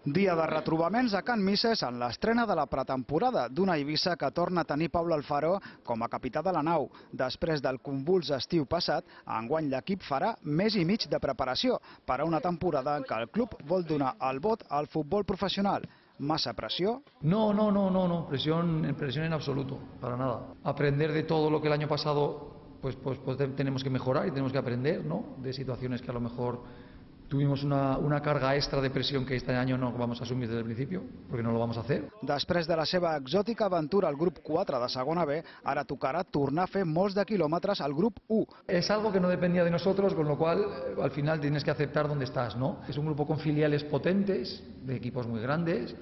Dia de retrobaments a Can Misses en l'estrena de la pretemporada d'una Eivissa que torna a tenir Pablo Alfaro com a capità de la nau. Després del convuls estiu passat, enguany l'equip farà més i mig de preparació per a una temporada en què el club vol donar el vot al futbol professional. ¿Masa presión? No, no, no, no, no, presión, presión en absoluto, para nada. Aprender de todo lo que el año pasado pues, pues, pues tenemos que mejorar y tenemos que aprender, ¿no? De situaciones que a lo mejor tuvimos una, una carga extra de presión que este año no vamos a asumir desde el principio, porque no lo vamos a hacer. Després de la seva exòtica aventura al grup 4 de segona B, ara tocarà tornar a fer molts de quilòmetres al grup 1. Es algo que no dependía de nosotros, con lo cual eh, al final tienes que aceptar dónde estás, ¿no? Es un grupo con filiales potentes, de equipos muy grandes,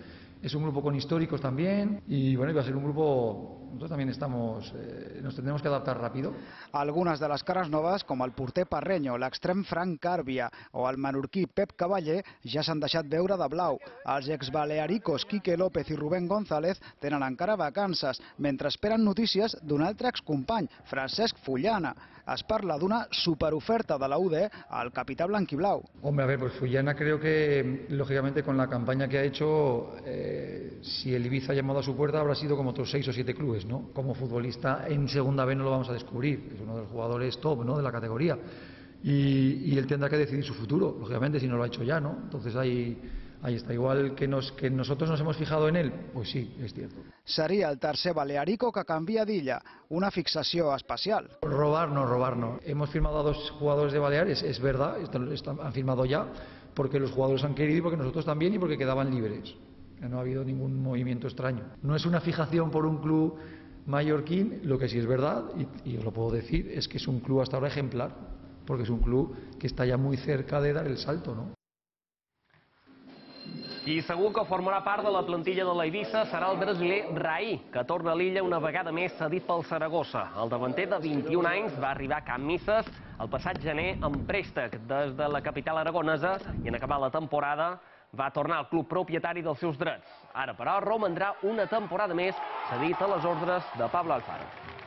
es un grupo con históricos también y bueno, va a ser un grupo, nosotros también estamos, eh, nos tendremos que adaptar rápido. Algunes de les cares noves, com el porter Parreño, l'extrem Frank Càrbia o el menorquí Pep Cavaller, ja s'han deixat veure de blau. Els exbalearicos Quique López i Rubén González tenen encara vacances, mentre esperen notícies d'un altre excompany, Francesc Fullana. Es parla d'una superoferta de la UD al capità blanquiblau. Hombre, a ver, pues Fullana creo que, lógicamente, con la campaña que ha hecho, eh, si el Ibiza ha llamado a su puerta habrá sido como otros seis o siete clubes, ¿no? Como futbolista en segunda B no lo vamos a descubrir, es uno de los jugadores top, ¿no? De la categoría. Y, y él tendrá que decidir su futuro, lógicamente, si no lo ha hecho ya, ¿no? Entonces ahí, ahí está. Igual que, nos, que nosotros nos hemos fijado en él, pues sí, es cierto. Seria el tercer balearico que canvia d'illa, una fixació especial. Robar no, robar no. Hemos firmado a dos jugadores de Baleares, es verdad, están, están, han firmado ya, porque los jugadores han querido y porque nosotros también y porque quedaban libres. No ha habido ningún movimiento extraño. No es una fijación por un club mallorquín, lo que sí es verdad, y, y os lo puedo decir, es que es un club hasta ahora ejemplar, porque es un club que está ya muy cerca de dar el salto, ¿no? I segur que formarà part de la plantilla de l'Eivissa serà el brasiler Raí, que torna a l'illa una vegada més cedit pel Saragossa. El davanter de 21 anys va arribar a Camp Misses el passat gener amb préstec des de la capital aragonesa i en acabar la temporada va tornar al club propietari dels seus drets. Ara, però, romandrà una temporada més cedit a les ordres de Pablo Alfaro.